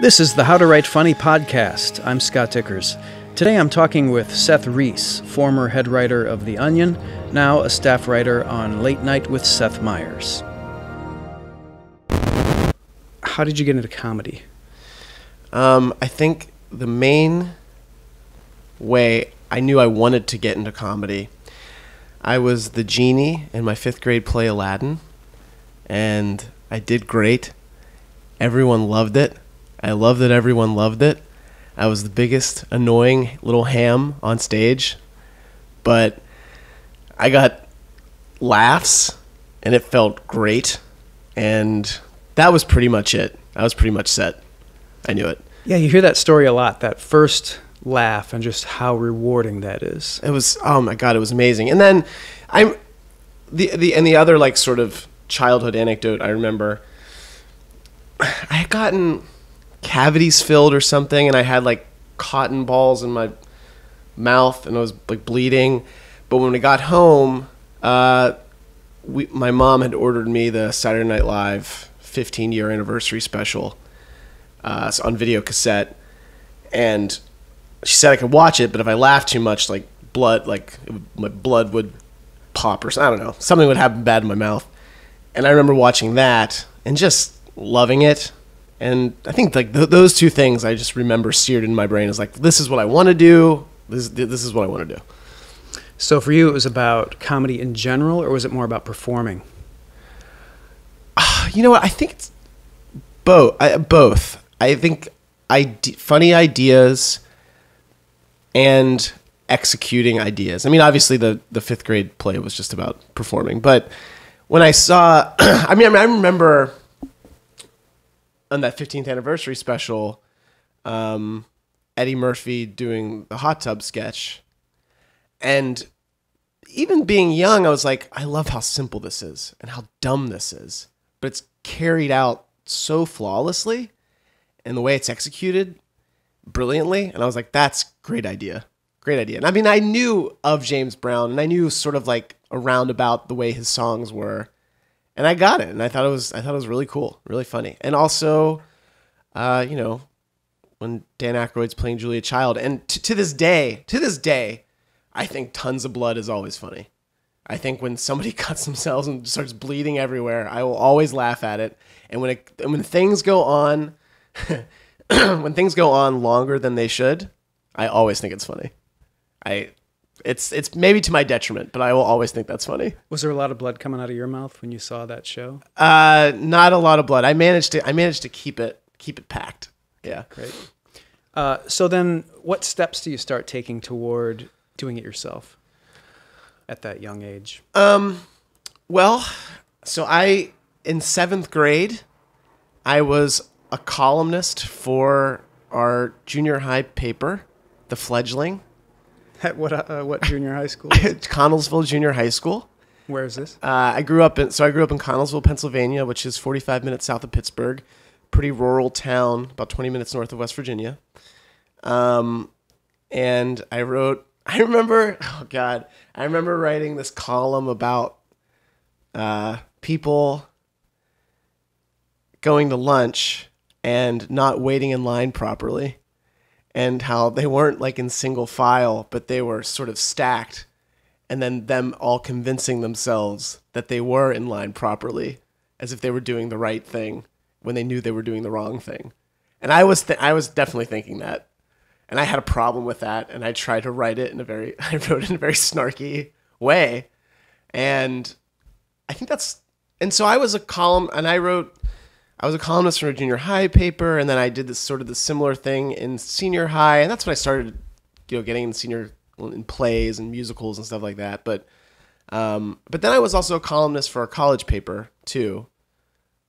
This is the How to Write Funny podcast. I'm Scott Dikkers. Today I'm talking with Seth Reiss, former head writer of The Onion, now a staff writer on Late Night with Seth Meyers. How did you get into comedy? Um, I think the main way I knew I wanted to get into comedy, I was the genie in my fifth grade play Aladdin, and I did great. Everyone loved it. I love that everyone loved it. I was the biggest annoying little ham on stage, but I got laughs and it felt great. And that was pretty much it. I was pretty much set. I knew it. Yeah, you hear that story a lot, that first laugh and just how rewarding that is. It was oh my god, it was amazing. And then I'm the the and the other like sort of childhood anecdote I remember I had gotten cavities filled or something and I had like cotton balls in my mouth and I was like bleeding. But when I got home, uh, we, my mom had ordered me the Saturday Night Live 15 year anniversary special uh, on video cassette, and she said I could watch it, but if I laughed too much, like blood, like my blood would pop or something. I don't know, something would happen bad in my mouth. And I remember watching that and just loving it. And I think like th- those two things I just remember seared in my brain is like this is what I want to do. This this is what I want to do. So for you, it was about comedy in general, or was it more about performing? Ah, you know what? I think it's both. I, both. I think ide- funny ideas and executing ideas. I mean, obviously the the fifth grade play was just about performing, but when I saw, I mean, I remember on that 15th anniversary special, um, Eddie Murphy doing the hot tub sketch, and even being young, I was like, I love how simple this is and how dumb this is, but it's carried out so flawlessly, and the way it's executed brilliantly, and I was like, that's great idea, great idea. And I mean, I knew of James Brown, and I knew sort of like around about the way his songs were, and I got it, and I thought it was I thought it was really cool, really funny, and also, uh, you know, when Dan Aykroyd's playing Julia Child, and t- to this day, to this day, I think Tons of Blood is always funny. I think when somebody cuts themselves and starts bleeding everywhere, I will always laugh at it. And when it, when things go on, when things go on longer than they should, I always think it's funny. I it's it's maybe to my detriment, but I will always think that's funny. Was there a lot of blood coming out of your mouth when you saw that show? Uh, not a lot of blood. I managed to I managed to keep it keep it packed. Yeah, great. Uh, so then, what steps do you start taking toward doing it yourself at that young age? Um, well, so I in seventh grade, I was a columnist for our junior high paper, The Fledgling. At what uh, what junior high school? Connellsville Junior High School. Where is this? Uh, I grew up in so I grew up in Connellsville, Pennsylvania, which is 45 minutes south of Pittsburgh. Pretty rural town, about 20 minutes north of West Virginia. Um, and I wrote. I remember. Oh God, I remember writing this column about uh, people going to lunch and not waiting in line properly and how they weren't like in single file, but they were sort of stacked, and then them all convincing themselves that they were in line properly, as if they were doing the right thing when they knew they were doing the wrong thing. And I was I was definitely thinking that, and I had a problem with that, and I tried to write it in a very I wrote it in a very snarky way, and I think that's and so I was a column, and I wrote I was a columnist for a junior high paper, and then I did this sort of the similar thing in senior high, and that's when I started, you know, getting in senior in plays and musicals and stuff like that. But, um, but then I was also a columnist for a college paper too,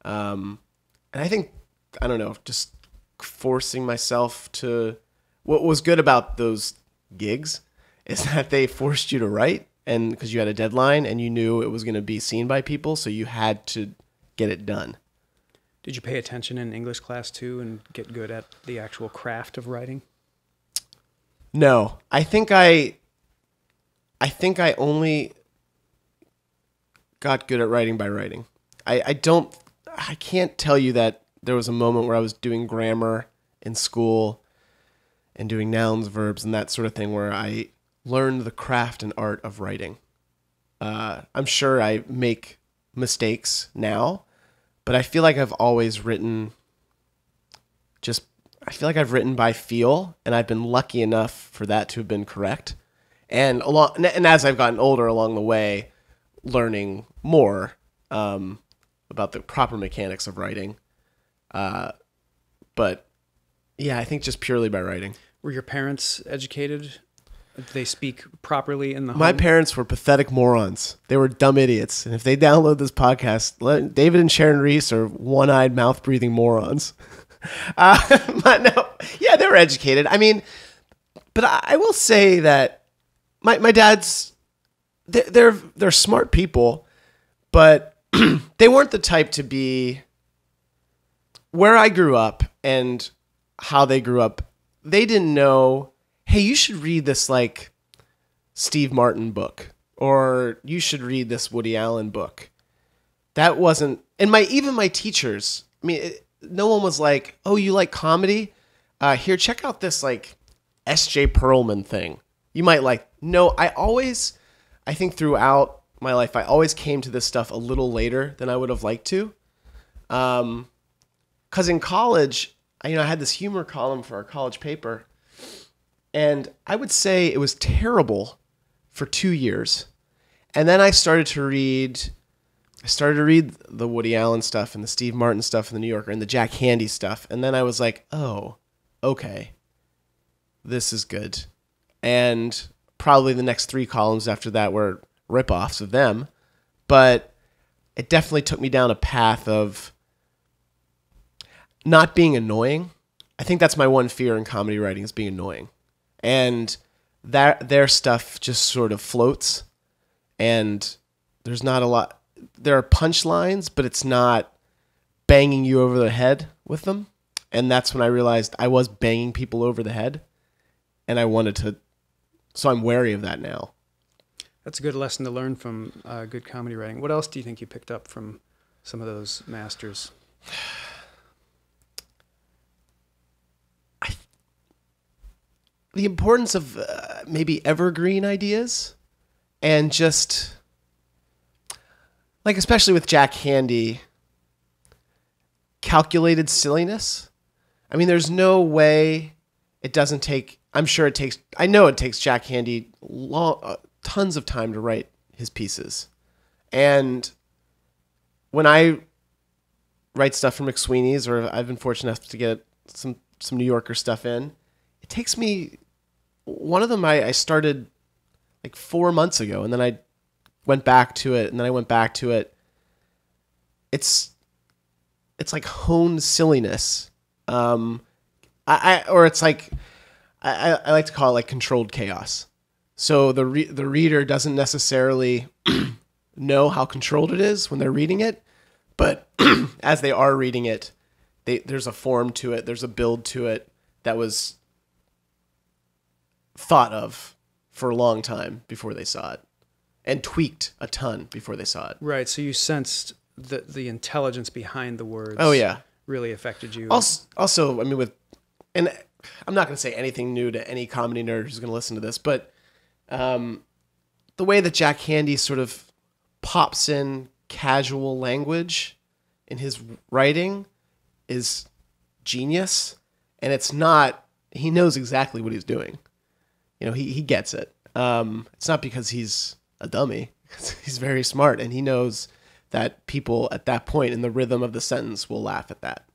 um, and I think I don't know, just forcing myself to. What was good about those gigs is that they forced you to write, and because you had a deadline and you knew it was going to be seen by people, so you had to get it done. Did you pay attention in English class too and get good at the actual craft of writing? No, I think I I think I only got good at writing by writing. I, I don't I can't tell you that there was a moment where I was doing grammar in school and doing nouns, verbs, and that sort of thing, where I learned the craft and art of writing. Uh, I'm sure I make mistakes now, but I feel like I've always written just, I feel like I've written by feel, and I've been lucky enough for that to have been correct. And along, and as I've gotten older along the way, learning more um, about the proper mechanics of writing. Uh, but yeah, I think just purely by writing. Were your parents educated? They speak properly in the My home? parents were pathetic morons. They were dumb idiots. And if they download this podcast, let, David and Sharon Reiss are one eyed, mouth breathing morons. Uh, no, yeah, they were educated. I mean, but I, I will say that my, my dad's, they're, they're, they're smart people, but they weren't the type to be where I grew up and how they grew up. They didn't know, hey, you should read this like Steve Martin book or you should read this Woody Allen book. That wasn't and my even my teachers. I mean, it, no one was like, "Oh, you like comedy? Uh, here, check out this like S.J. Perelman thing. You might like." No, I always, I think throughout my life, I always came to this stuff a little later than I would have liked to. Um, because in college, I, you know, I had this humor column for our college paper, and I would say it was terrible for two years, and then I started to read. I started to read the Woody Allen stuff and the Steve Martin stuff and the New Yorker and the Jack Handey stuff, and then I was like, oh, okay, this is good, and probably the next three columns after that were ripoffs of them, but it definitely took me down a path of not being annoying. I think that's my one fear in comedy writing is being annoying. And that their stuff just sort of floats and there's not a lot there are punchlines, but it's not banging you over the head with them. And that's when I realized I was banging people over the head and I wanted to so I'm wary of that now. That's a good lesson to learn from uh, good comedy writing. What else do you think you picked up from some of those masters? The importance of uh, maybe evergreen ideas and just like especially with Jack Handey calculated silliness. I mean there's no way it doesn't take I'm sure it takes I know it takes Jack Handey long uh, tons of time to write his pieces. And when I write stuff for McSweeney's or I've been fortunate enough to get some some New Yorker stuff in, it takes me one of them I, I started like four months ago and then I went back to it and then I went back to it. It's it's like honed silliness. Um I, I or it's like I, I like to call it like controlled chaos. So the re- the reader doesn't necessarily know how controlled it is when they're reading it, but as they are reading it, they, there's a form to it, there's a build to it that was thought of for a long time before they saw it and tweaked a ton before they saw it. Right. So you sensed the the intelligence behind the words. Oh yeah. really affected you. Also, also, I mean, with, and I'm not going to say anything new to any comedy nerd who's going to listen to this, but um, the way that Jack Handey sort of pops in casual language in his writing is genius, and it's not. He knows exactly what he's doing. You know, he he gets it. Um, it's not because he's a dummy. He's very smart, and he knows that people at that point in the rhythm of the sentence will laugh at that.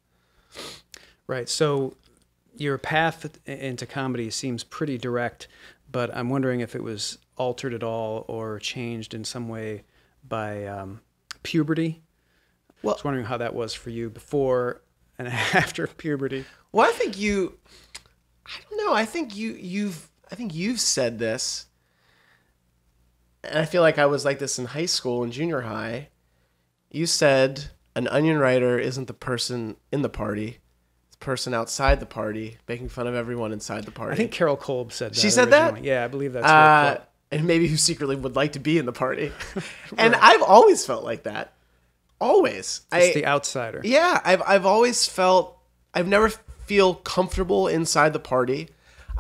Right. So your path into comedy seems pretty direct, but I'm wondering if it was altered at all or changed in some way by um, puberty. Well- I was wondering how that was for you before and after puberty. Well, I think you. I don't know. I think you you've. I think you've said this, and I feel like I was like this in high school and junior high. You said an onion writer isn't the person in the party; it's the person outside the party, making fun of everyone inside the party. I think Carol Kolb said that. She said that? Yeah, I believe that's uh, what and maybe who secretly would like to be in the party. and I've always felt like that. Always. it's I, the outsider. Yeah, I've I've always felt I've never feel comfortable inside the party.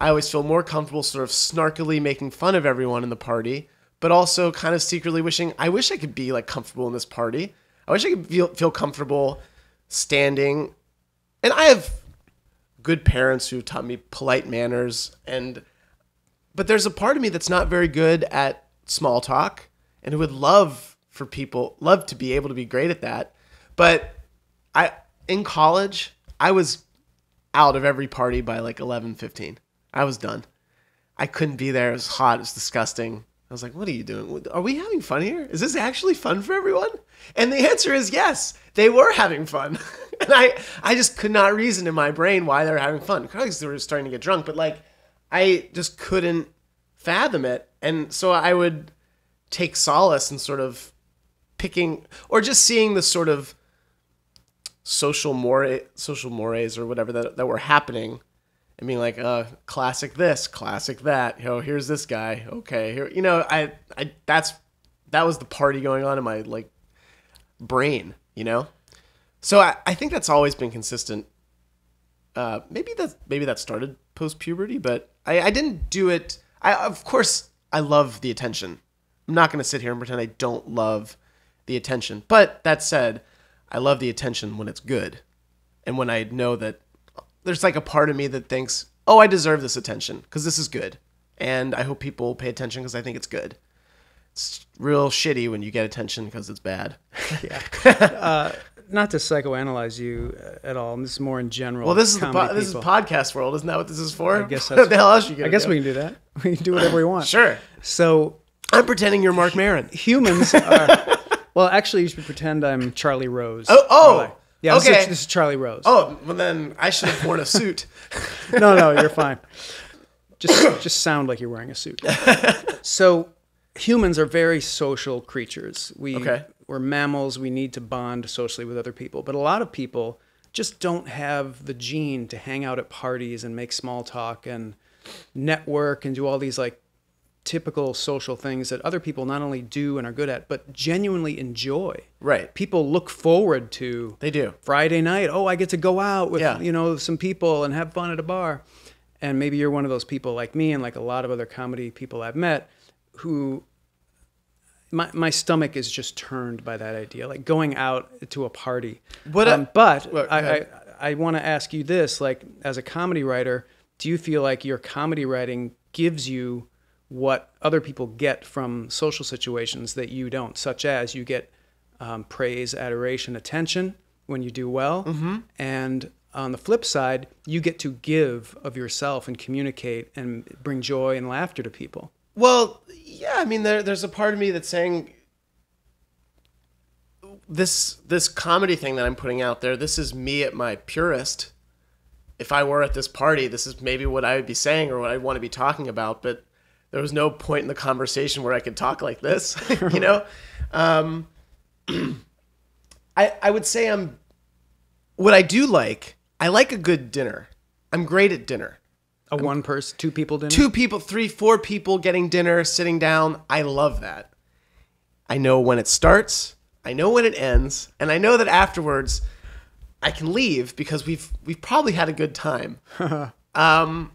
I always feel more comfortable sort of snarkily making fun of everyone in the party, but also kind of secretly wishing I wish I could be like comfortable in this party. I wish I could feel feel comfortable standing. And I have good parents who taught me polite manners and but there's a part of me that's not very good at small talk and who would love for people love to be able to be great at that. But I in college, I was out of every party by like 11, 15. I was done. I couldn't be there. It was hot. It was disgusting. I was like, what are you doing? Are we having fun here? Is this actually fun for everyone? And the answer is yes. They were having fun. and I, I just could not reason in my brain why they were having fun. Because they were starting to get drunk, but like, I just couldn't fathom it. And so I would take solace in sort of picking or just seeing the sort of social more social mores or whatever that, that were happening and being like, uh, classic this, classic that. Know, here's this guy. Okay, here. You know, I, I that's that was the party going on in my like brain. You know, so I, I think that's always been consistent. Uh, maybe that maybe that started post puberty, but I, I didn't do it. I of course I love the attention. I'm not going to sit here and pretend I don't love the attention. But that said, I love the attention when it's good, and when I know that there's like a part of me that thinks, oh, I deserve this attention because this is good. And I hope people pay attention because I think it's good. It's real shitty when you get attention because it's bad. yeah. Uh, not to psychoanalyze you at all. And This is more in general. Well, this is the po- this is podcast world, isn't that what this is for? I guess that's, the hell else you I guess do? we can do that. We can do whatever we want. sure. So I'm pretending you're Marc Maron. Humans are. well, actually, you should pretend I'm Charlie Rose. Oh, oh. Yeah, okay. This is, this is Charlie Rose. Oh, well then I should have worn a suit. no, no, you're fine. Just just sound like you're wearing a suit. so humans are very social creatures. We okay. we're mammals. We need to bond socially with other people. But a lot of people just don't have the gene to hang out at parties and make small talk and network and do all these like typical social things that other people not only do and are good at, but genuinely enjoy. Right. People look forward to. They do. Friday night. Oh, I get to go out with Yeah. you know some people and have fun at a bar. And maybe you're one of those people like me and like a lot of other comedy people I've met who my, my stomach is just turned by that idea, like going out to a party. What a- um, but Well, I, I. I want to ask you this: like, as a comedy writer, do you feel like your comedy writing gives you what other people get from social situations that you don't, such as you get um, praise, adoration, attention when you do well, Mm-hmm. and on the flip side, you get to give of yourself and communicate and bring joy and laughter to people. Well, yeah, I mean, there, there's a part of me that's saying this this comedy thing that I'm putting out there. This is me at my purest. If I were at this party, this is maybe what I would be saying or what I want to be talking about. But there was no point in the conversation where I could talk like this, you know. Um, I I would say I'm. What I do like, I like a good dinner. I'm great at dinner A one person, two people dinner. two people, three, four people getting dinner, sitting down. I love that. I know when it starts, I know when it ends, and I know that afterwards I can leave because we've we've probably had a good time. um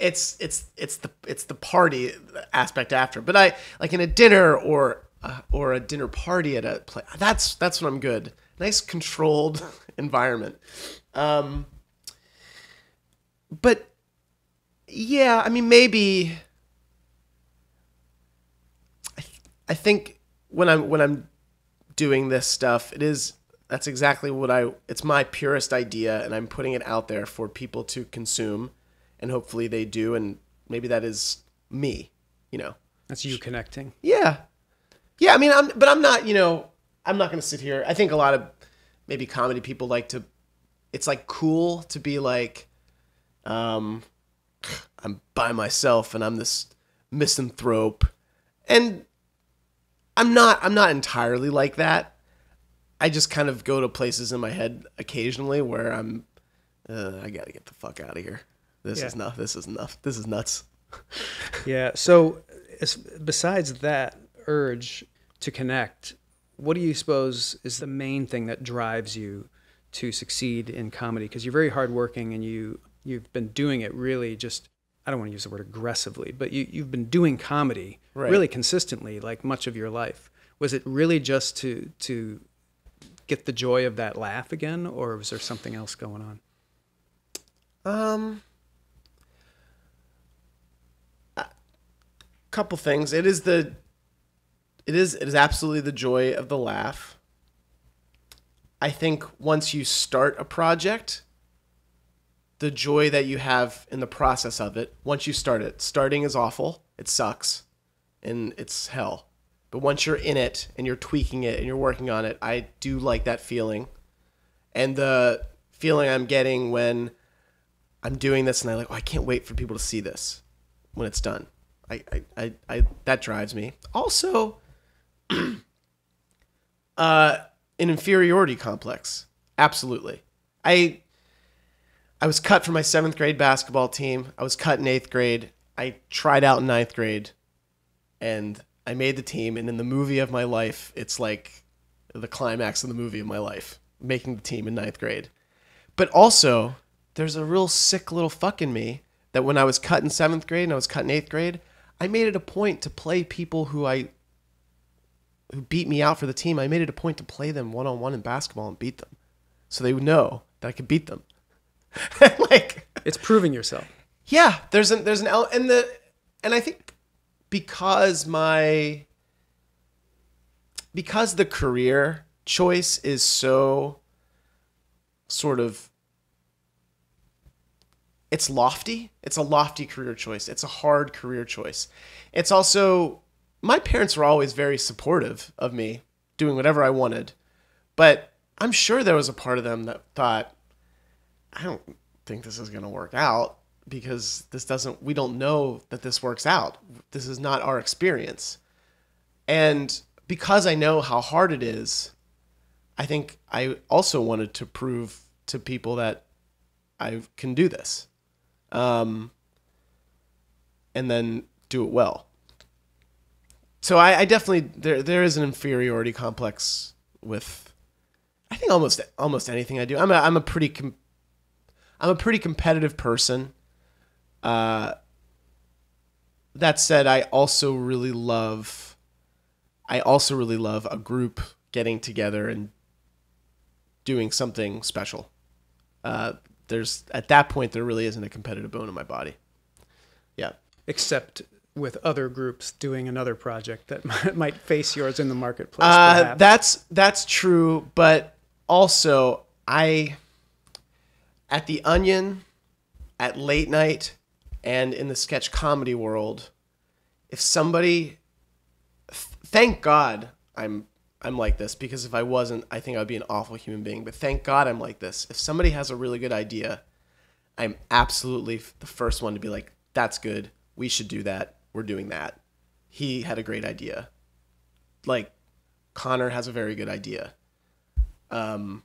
it's it's it's the it's the party aspect after. But I like in a dinner or uh, or a dinner party at a place. That's that's when I'm good. Nice controlled environment. Um but yeah, I mean, maybe. I, I think when I'm when I'm doing this stuff, it is that's exactly what I. It's my purest idea, and I'm putting it out there for people to consume, and hopefully they do, and maybe that is me. You know. That's you connecting. Yeah, yeah. I mean, I'm, but I'm not. You know, I'm not going to sit here. I think a lot of maybe comedy people like to. It's like cool to be like, um, I'm by myself and I'm this misanthrope, and I'm not. I'm not entirely like that. I just kind of go to places in my head occasionally where I'm. Uh, I gotta get the fuck out of here. This Yeah. is enough. This is enough. This is nuts. Yeah. So, besides that urge to connect, what do you suppose is the main thing that drives you to succeed in comedy? Because you're very hardworking and you you've been doing it really just I don't want to use the word aggressively, but you you've been doing comedy Right. really consistently like much of your life. Was it really just to to get the joy of that laugh again, or was there something else going on? Um, couple things. It is the, it is it is absolutely the joy of the laugh. I think once you start a project, the joy that you have in the process of it. Once you start it, starting is awful. It sucks, and it's hell. But once you're in it and you're tweaking it and you're working on it, I do like that feeling. And the feeling I'm getting when I'm doing this and I like, oh, I can't wait for people to see this when it's done. I, I, I, that drives me. Also, uh, an inferiority complex. Absolutely. I, I was cut from my seventh grade basketball team. I was cut in eighth grade. I tried out in ninth grade, and I made the team. And in the movie of my life, it's like the climax of the movie of my life, making the team in ninth grade. But also, there's a real sick little fuck in me that when I was cut in seventh grade and I was cut in eighth grade, I made it a point to play people who I who beat me out for the team. I made it a point to play them one on one in basketball and beat them, so they would know that I could beat them. like, It's proving yourself. yeah, there's an there's an el- and the and I think because my because the career choice is so sort of it's lofty. It's a lofty career choice. It's a hard career choice. It's also my parents were always very supportive of me doing whatever I wanted. But I'm sure there was a part of them that thought I don't think this is going to work out because this doesn't we don't know that this works out. This is not our experience. And because I know how hard it is, I think I also wanted to prove to people that I can do this. Um, and then do it well. So I, I definitely there there is an inferiority complex with I think almost almost anything I do. I'm a I'm a pretty com- I'm a pretty competitive person. Uh, that said, I also really love. I also really love a group getting together and doing something special. Uh, there's at that point there really isn't a competitive bone in my body. Yeah. except with other groups doing another project that might, might face yours in the marketplace. Uh, that's that's true, but also I at the Onion, at late night, and in the sketch comedy world, if somebody, th- thank God I'm I'm like this because if I wasn't, I think I'd be an awful human being. But thank God I'm like this. If somebody has a really good idea, I'm absolutely the first one to be like, "That's good. We should do that. We're doing that." He had a great idea. Like Connor has a very good idea. Um,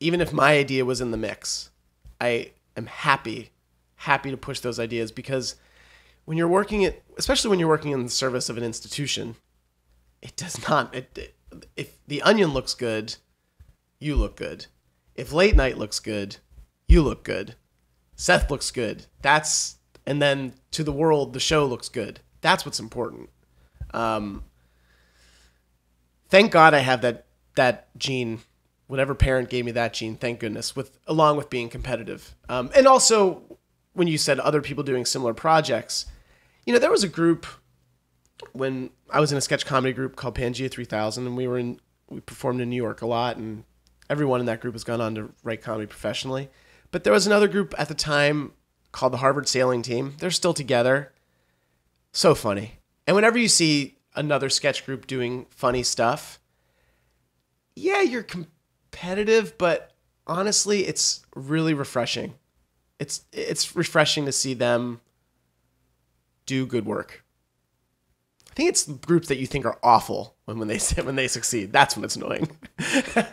even if my idea was in the mix, I am happy, happy to push those ideas because when you're working it, especially when you're working in the service of an institution, it does not. It, it- if the onion looks good, you look good. If late night looks good, you look good. Seth looks good. That's and then to the world, the show looks good. That's what's important. Um, thank God I have that that gene. Whatever parent gave me that gene, thank goodness. With along with being competitive, um, and also when you said other people doing similar projects, you know there was a group when I was in a sketch comedy group called Pangea 3000, and we were in we performed in New York a lot, and everyone in that group has gone on to write comedy professionally. But there was another group at the time called the Harvard Sailing Team. They're still together. So funny. And whenever you see another sketch group doing funny stuff, yeah, you're competitive, but honestly, it's really refreshing. It's it's refreshing to see them do good work. I think it's groups that you think are awful when, when they when they succeed. That's when it's annoying.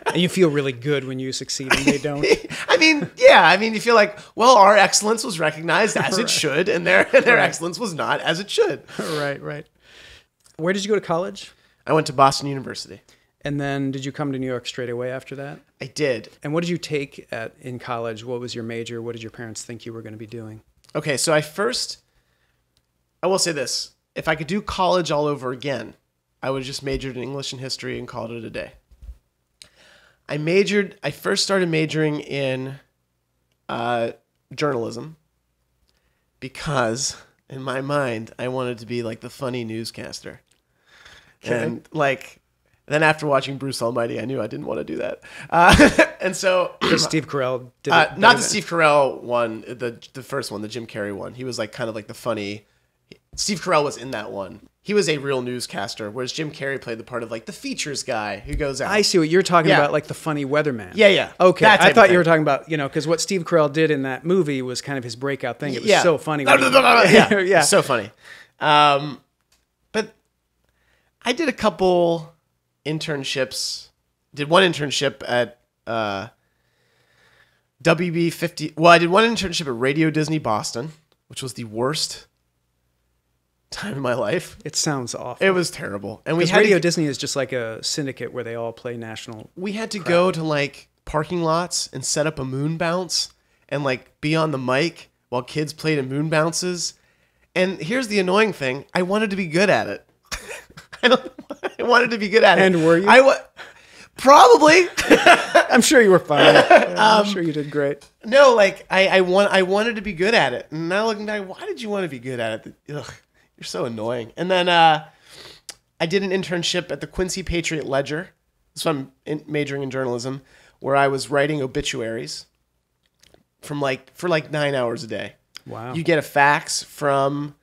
and you feel really good when you succeed and they don't. I mean, yeah, I mean, you feel like, well, our excellence was recognized as it should, and their their Right. excellence was not as it should. right, right. Where did you go to college? I went to Boston University. And then did you come to New York straight away after that? I did. And what did you take at in college? What was your major? What did your parents think you were going to be doing? Okay, so I first, I will say this: if I could do college all over again, I would have just majored in English and history and called it a day. I majored. I first started majoring in uh, journalism because, in my mind, I wanted to be like the funny newscaster, and like. Then after watching Bruce Almighty, I knew I didn't want to do that, uh, and so Because Steve Carell did uh, not the Steve Carell one, the the first one, the Jim Carrey one. He was like kind of like the funny. Steve Carell was in that one. He was a real newscaster, whereas Jim Carrey played the part of like the features guy who goes out. I see what you're talking Yeah. about, like the funny weatherman. Yeah, yeah. Okay, That I of thought you were talking about you know because what Steve Carell did in that movie was kind of his breakout thing. It was so funny. When he- yeah, yeah. so funny. Um, but I did a couple internships. Did one internship at uh, WB fifty. Well, I did one internship at Radio Disney Boston, which was the worst time in my life. It sounds awful. It was terrible, and we had Radio to, Disney is just like a syndicate where they all play national. we had to go to like parking lots and set up a moon bounce and like be on the mic while kids played in moon bounces. And here's the annoying thing: I wanted to be good at it. I don't. I wanted to be good at it. And were you? I wa- probably I'm sure you were fine. Um, I'm sure you did great. no. Like I, I want. I wanted to be good at it. And now looking back, why did you want to be good at it? Ugh, you're so annoying. And then uh, I did an internship at the Quincy Patriot Ledger. So I'm in, majoring in journalism, where I was writing obituaries from like for like nine hours a day. Wow. You get a fax from,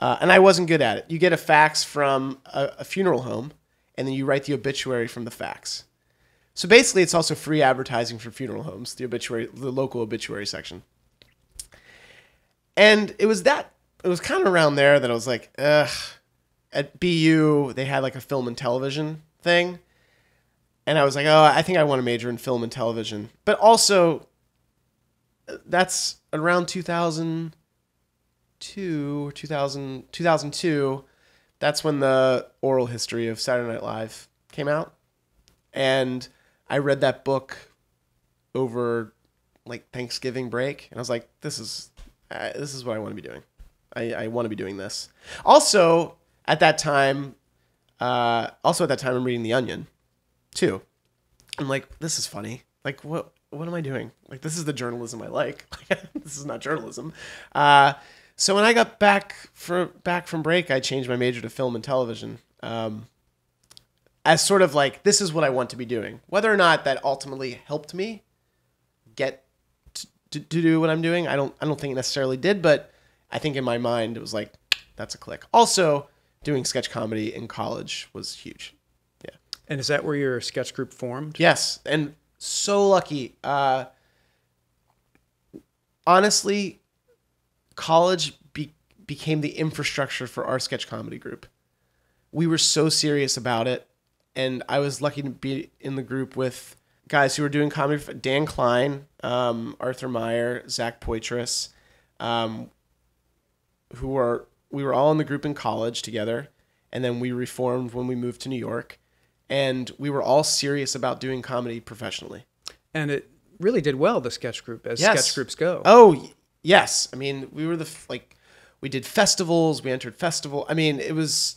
uh, and I wasn't good at it. You get a fax from a, a funeral home, and then you write the obituary from the fax. So basically, it's also free advertising for funeral homes, the obituary, the local obituary section. And it was that, it was kind of around there that I was like, ugh. At BU, they had like a film and television thing. And I was like, oh, I think I want to major in film and television. But also, that's around 2002 or 2000, 2002. That's when the oral history of Saturday Night Live came out. And I read that book over like Thanksgiving break. And I was like, this is, uh, this is what I want to be doing. I, I want to be doing this. Also, at that time, uh, also at that time, I'm reading The Onion too. I'm like, this is funny. Like, what what am I doing? Like, this is the journalism I like. this is not journalism. Uh, so when I got back for back from break, I changed my major to film and television. Um, as sort of like, this is what I want to be doing. Whether or not that ultimately helped me get to, to, to do what I'm doing, I don't I don't think it necessarily did, but I think in my mind it was like, that's a click. Also, doing sketch comedy in college was huge. Yeah. And is that where your sketch group formed? Yes, and so lucky. Uh, honestly, college be- became the infrastructure for our sketch comedy group. We were so serious about it, and I was lucky to be in the group with guys who were doing comedy. Dan Klein, um, Arthur Meyer, Zach Poitras, um, who were we were all in the group in college together, and then we reformed when we moved to New York, and we were all serious about doing comedy professionally. And it really did well, the sketch group, as Yes. sketch groups go. Oh yes, I mean we were the like we did festivals, we entered festival. I mean it was,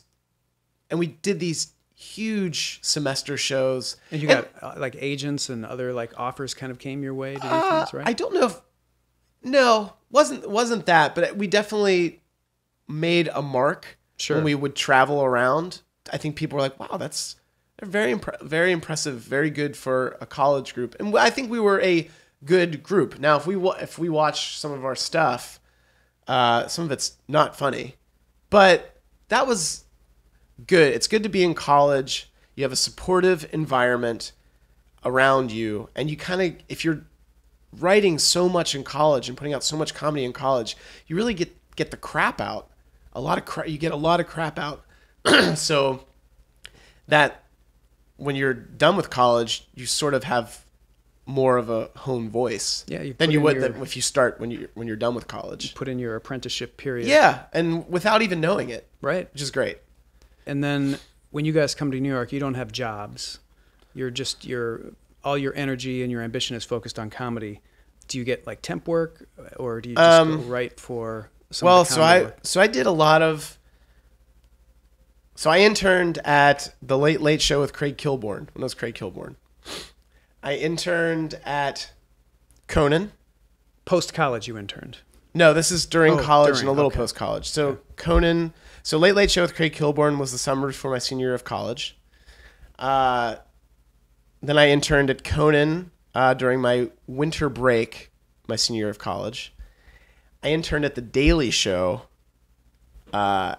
and we did these huge semester shows. And you got uh, like agents and other like offers kind of came your way to do things, right? I don't know if no wasn't wasn't that, but we definitely made a mark Sure. when we would travel around. I think people were like, "Wow, that's very impre- very impressive, very good for a college group." And I think we were a good group. Now, if we wa- if we watch some of our stuff, uh, some of it's not funny, but that was good. It's good to be in college. You have a supportive environment around you, and you kind of if you're writing so much in college and putting out so much comedy in college, you really get get the crap out. A lot of crap. You get a lot of crap out. so that when you're done with college, you sort of have more of a hone voice. Yeah, you than you would your- if you start when you're when you're done with college. Put in your apprenticeship period. Yeah, and without even knowing it, Right. which is great. And then when you guys come to New York, you don't have jobs. you're just your all your energy and your ambition is focused on comedy. Do you get like temp work, or do you just Um, go right for? Well, so I so I did a lot of. So I interned at the Late Late Show with Craig Kilborn when was Craig Kilborn. I interned at Conan. post college you interned. No, this is during Oh, college during, and a little okay. post college. So Conan, so Late Late Show with Craig Kilborn was the summer before my senior year of college. Uh, then I interned at Conan uh, during my winter break, my senior year of college. I interned at the Daily Show uh,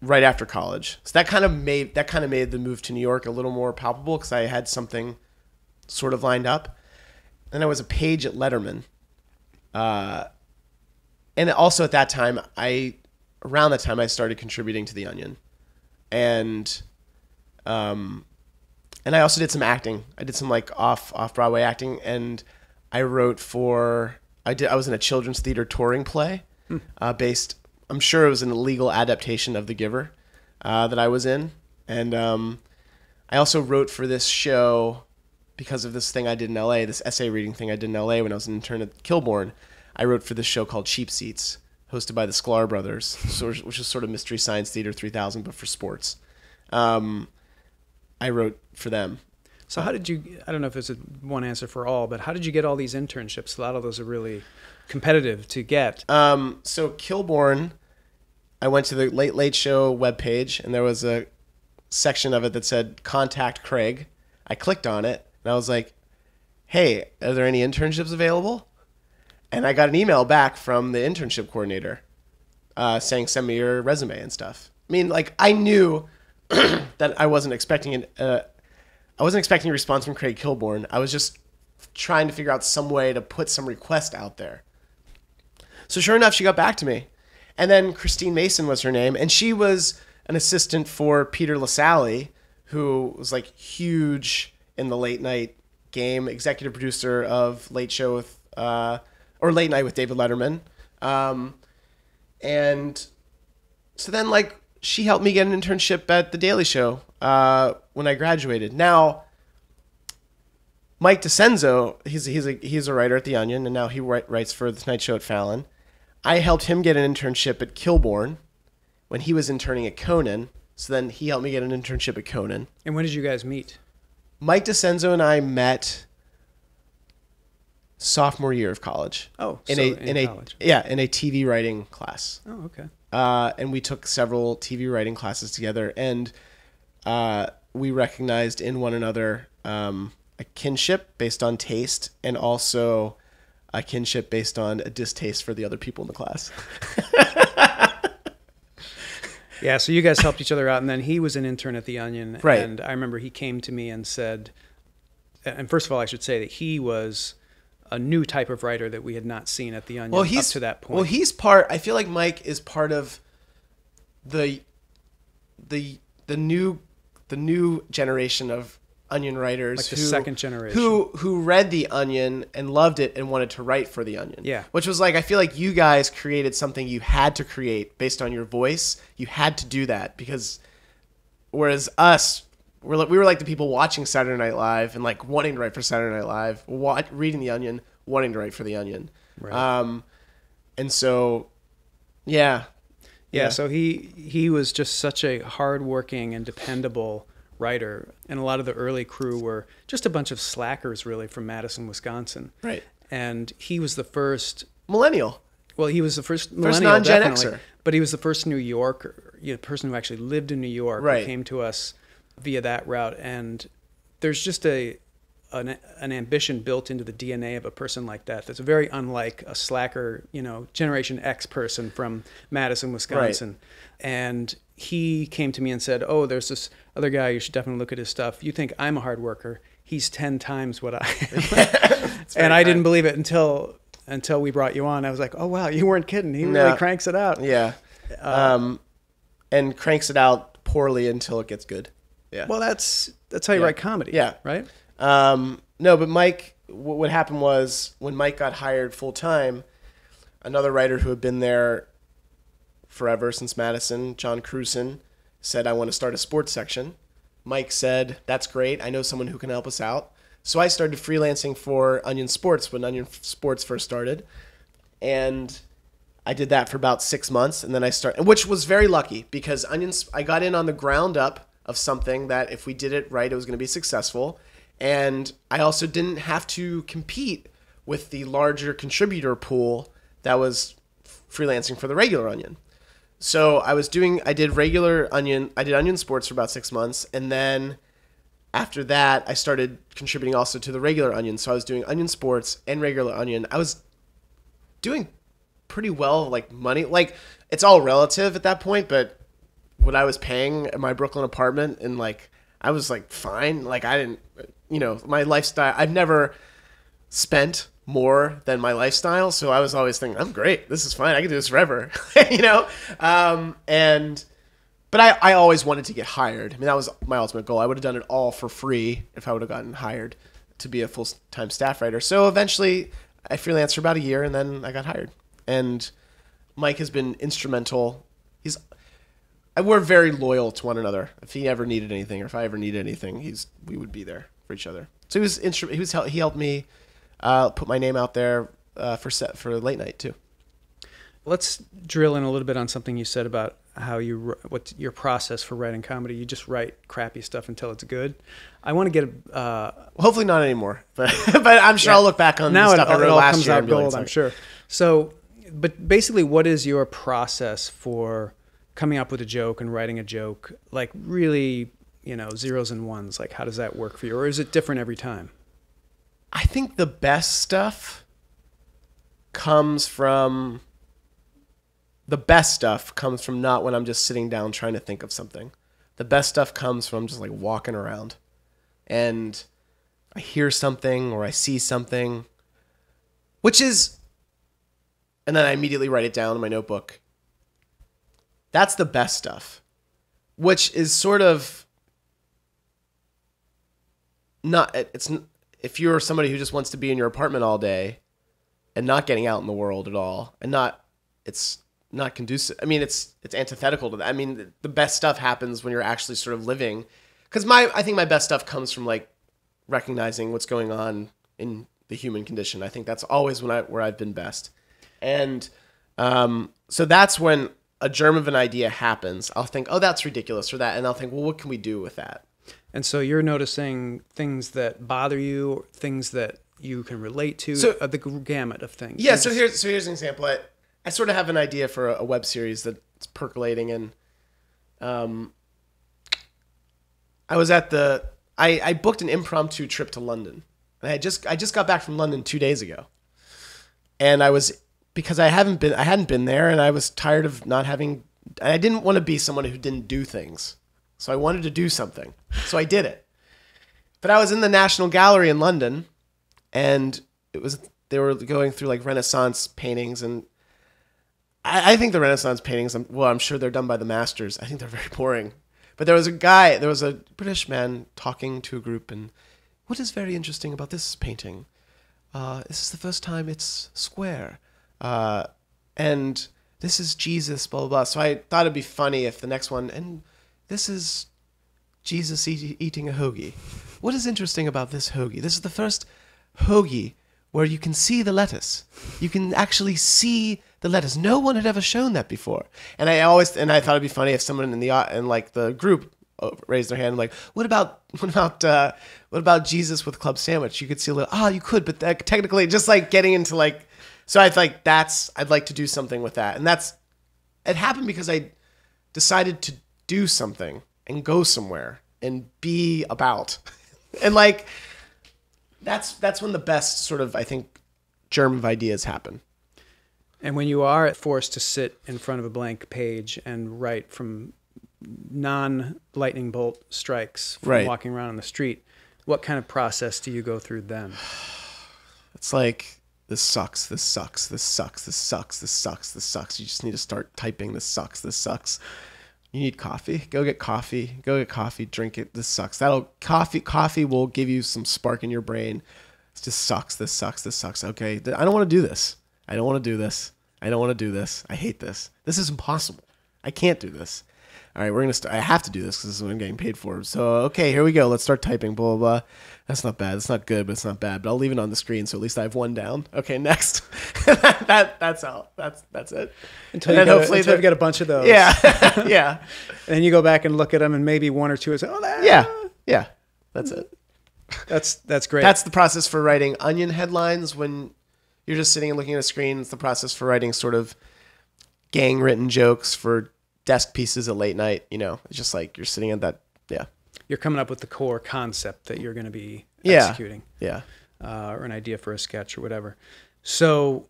right after college. So that kind of made that kind of made the move to New York a little more palpable because I had something sort of lined up. Then I was a page at Letterman. Uh, and also at that time, I around that time I started contributing to the Onion, and um, and I also did some acting. I did some like off off Broadway acting, and I wrote for I did I was in a children's theater touring play, uh, based. I'm sure it was an illegal adaptation of The Giver uh, that I was in, and um, I also wrote for this show because of this thing I did in LA, this essay reading thing I did in LA when I was an intern at Kilborn. I wrote for this show called Cheap Seats, hosted by the Sklar brothers, which is sort of Mystery Science Theater 3000, but for sports. Um, I wrote for them. So how did you? I don't know if it's a one answer for all, but how did you get all these internships? A lot of those are really competitive to get. Um, so Kilborn, I went to the Late Late Show webpage, and there was a section of it that said "Contact Craig." I clicked on it, and I was like, "Hey, are there any internships available?" And I got an email back from the internship coordinator, uh, saying, "Send me your resume and stuff." I mean, like I knew that I wasn't expecting an, uh, I wasn't expecting a response from Craig Kilborn. I was just trying to figure out some way to put some request out there. So sure enough, she got back to me. And then Christine Mason was her name, and she was an assistant for Peter Lassally, who was like huge in the late night game, executive producer of Late Show with uh, or Late Night with David Letterman. Um, and so then like she helped me get an internship at the Daily Show uh, when I graduated. Now Mike DiCenzo, he's he's a he's a writer at the Onion, and now he write, writes for the Tonight Show at Fallon. I helped him get an internship at Kilborn when he was interning at Conan. So then he helped me get an internship at Conan. And when did you guys meet? Mike DiCenzo and I met sophomore year of college. Oh, in so a in in a college. yeah in a TV writing class. Oh, okay. uh, and we took several TV writing classes together, and uh, we recognized in one another um, a kinship based on taste, and also a kinship based on a distaste for the other people in the class. Yeah, so you guys helped each other out, and then he was an intern at the Onion, Right. And I remember he came to me and said, and first of all, I should say that he was a new type of writer that we had not seen at the Onion Well, up he's to that point. Well, he's part. I feel like Mike is part of the the the new the new generation of Onion writers, Like the who, second generation. who who read the Onion and loved it and wanted to write for the Onion. Yeah. which was like I feel like you guys created something you had to create based on your voice. You had to do that because whereas us. We're like, we were like the people watching Saturday Night Live and like wanting to write for Saturday Night Live, wa- reading The Onion, wanting to write for The Onion. Right. Um, and so, yeah, Yeah, Yeah. so he he was just such a hardworking and dependable writer, and a lot of the early crew were just a bunch of slackers, really, from Madison, Wisconsin. right. And he was the first. Millennial. Well, he was the first millennial, non-Gen Xer. but he was the first New Yorker, you know, person who actually lived in New York, Right. who came to us via that route. And there's just a an, an ambition built into the DNA of a person like that. That's very unlike a slacker, you know, Generation X person from Madison, Wisconsin. And he came to me and said, "Oh, there's this other guy. You should definitely look at his stuff. You think I'm a hard worker? He's ten times what I am." and I didn't believe it until until we brought you on. I was like, "Oh wow, you weren't kidding. He No. really cranks it out." Yeah. um, and cranks it out poorly until it gets good. Yeah. Well, that's that's how you Yeah. write comedy. Yeah. Right. Um, no, but Mike, what happened was when Mike got hired full time, another writer who had been there forever since Madison, John Krewson, said, I want to start a sports section. Mike said, "That's great. I know someone who can help us out." So I started freelancing for Onion Sports when Onion Sports first started, and I did that for about six months, and then I started, which was very lucky because Onion, I got in on the ground up of something that if we did it right, it was going to be successful, and I also didn't have to compete with the larger contributor pool that was freelancing for the regular Onion. So I was doing, I did regular Onion, I did Onion Sports for about six months, and then after that, I started contributing also to the regular Onion. So I was doing Onion Sports and regular Onion. I was doing pretty well, like money, like it's all relative at that point, but what I was paying in my Brooklyn apartment and like I was like fine, like I didn't, you know, my lifestyle. I've never spent more than my lifestyle. So I was always thinking, I'm great. This is fine. I can do this forever, you know? Um, and, but I, I always wanted to get hired. I mean, that was my ultimate goal. I would have done it all for free if I would have gotten hired to be a full time staff writer. So eventually I freelanced for about a year and then I got hired. And Mike has been instrumental. He's, we're very loyal to one another. If he ever needed anything or if I ever needed anything, he's, we would be there for each other. So he was, instru- he was, he helped me uh, put my name out there uh, for Seth for late night too. Let's drill in a little bit on something you said about how you what your process for writing comedy. You just write crappy stuff until it's good. I want to get a. Uh, Hopefully not anymore, but but I'm sure yeah. I'll look back on now the stuff it, I wrote it all last comes out gold. Like, I'm sure. So, but basically, what is your process for coming up with a joke and writing a joke? Like really, you know, zeros and ones. Like how does that work for you, or is it different every time? I think the best stuff comes from the best stuff comes from not when I'm just sitting down trying to think of something. The best stuff comes from just like walking around and I hear something or I see something, which is, and then I immediately write it down in my notebook. That's the best stuff, which is sort of not, it's if you're somebody who just wants to be in your apartment all day and not getting out in the world at all and not it's not conducive i mean it's it's antithetical to that. I mean the best stuff happens when you're actually sort of living. Because my i think my best stuff comes from like recognizing what's going on in the human condition. I think that's always when i where i've been best. And um, so that's when a germ of an idea happens. I'll think oh that's ridiculous or that and i'll think well what can we do with that and so you're noticing things that bother you, things that you can relate to, so, uh, the gamut of things. Yeah. So here's so here's an example. I, I sort of have an idea for a, a web series that's percolating, and um, I was at the I, I booked an impromptu trip to London. And I just I just got back from London two days ago, and I was because I haven't been I hadn't been there, and I was tired of not having. I didn't want to be someone who didn't do things. So I wanted to do something. So I did it. But I was in the National Gallery in London and it was they were going through like Renaissance paintings and I, I think the Renaissance paintings well, I'm sure they're done by the masters. I think they're very boring. But there was a guy, there was a British man talking to a group and what is very interesting about this painting? Uh, this is the first time it's square. Uh, and this is Jesus, blah, blah, blah. So I thought it'd be funny if the next one, and this is Jesus eat, eating a hoagie. What is interesting about this hoagie? This is the first hoagie where you can see the lettuce. You can actually see the lettuce. No one had ever shown that before. And I always and I thought it'd be funny if someone in the in like the group uh, raised their hand like, what about what about uh, what about Jesus with club sandwich? You could see a little. Ah, oh, you could, but that, technically, just like getting into like. So I like that's I'd like to do something with that, and that's it happened because I decided to do something and go somewhere and be about. and like that's that's when the best sort of I think germ of ideas happen. And when you are forced to sit in front of a blank page and write from non lightning bolt strikes from right. walking around on the street, what kind of process do you go through then? It's like this sucks, this sucks, this sucks, this sucks, this sucks, this sucks. You just need to start typing this sucks, this sucks you need coffee? Go get coffee. Go get coffee. Drink it. This sucks. That'll coffee coffee will give you some spark in your brain. It just sucks. This sucks. This sucks. Okay. I don't want to do this. I don't want to do this. I don't want to do this. I hate this. This is impossible. I can't do this all right, we're gonna. St- I have to do this because this is what I'm getting paid for. So okay, here we go. Let's start typing. Blah blah blah. That's not bad. It's not good, but it's not bad. But I'll leave it on the screen, so at least I have one down. Okay, next. that, that's all. That's that's it. Until, And you, get, hopefully until the- you get a bunch of those. Yeah, yeah, And then you go back and look at them, and maybe one or two is, oh, that, yeah, yeah. That's it. That's that's great. That's the process for writing onion headlines when you're just sitting and looking at a screen. It's the process for writing sort of gang written jokes for desk pieces at late night. You know, it's just like you're sitting at that. Yeah. you're coming up with the core concept that you're going to be Yeah. executing, Yeah. uh, or an idea for a sketch or whatever. So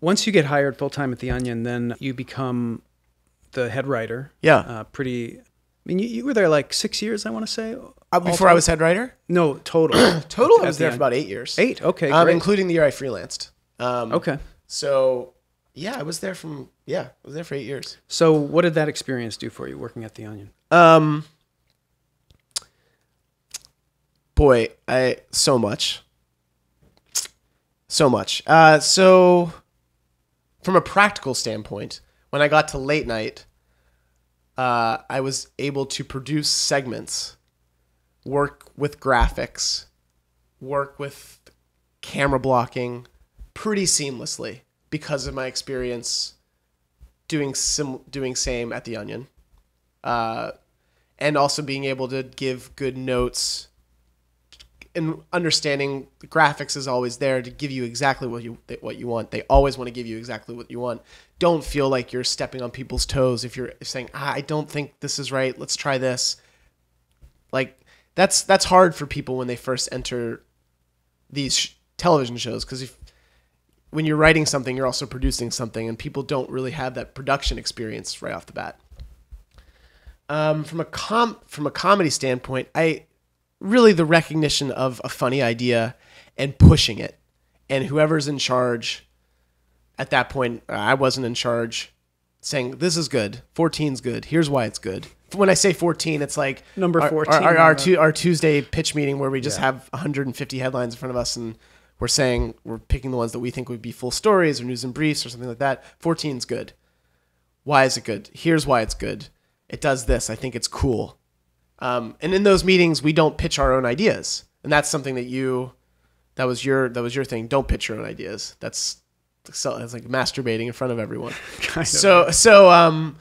once you get hired full time at the Onion, then you become the head writer. Yeah. Uh, pretty. I mean, you, you were there like six years, I want to say. Uh, before I was head writer? no total. Total, I was the there for about eight years. eight. Okay, Um, great. including the year I freelanced. Um, okay. So, yeah, I was there from, yeah, I was there for eight years. So what did that experience do for you working at the Onion? Um, boy, I so much, so much. Uh, so, from a practical standpoint, when I got to late night, uh, I was able to produce segments, work with graphics, work with camera blocking pretty seamlessly because of my experience doing sim- doing same at the Onion uh, and also being able to give good notes and understanding the graphics is always there to give you exactly what you what you want. They always want to give you exactly what you want. Don't feel like you're stepping on people's toes if you're saying, ah, "I don't think this is right. Let's try this." Like that's that's hard for people when they first enter these sh- television shows because if when you're writing something, you're also producing something, and people don't really have that production experience right off the bat um, from a com from a comedy standpoint, I really the recognition of a funny idea and pushing it, and whoever's in charge at that point, I wasn't in charge, saying this is good, 14's good. Here's why it's good. When I say 14, it's like Number our- 14 Our, our, our, on the- Tu- our Tuesday pitch meeting where we just Yeah. have 150 headlines in front of us and we're saying we're picking the ones that we think would be full stories or news and briefs or something like that. 14's good. Why is it good? Here's why it's good. It does this. I think it's cool. Um, and in those meetings, we don't pitch our own ideas, and that's something that you, that was your that was your thing. Don't pitch your own ideas. That's so it's like masturbating in front of everyone. Kind of. So so um,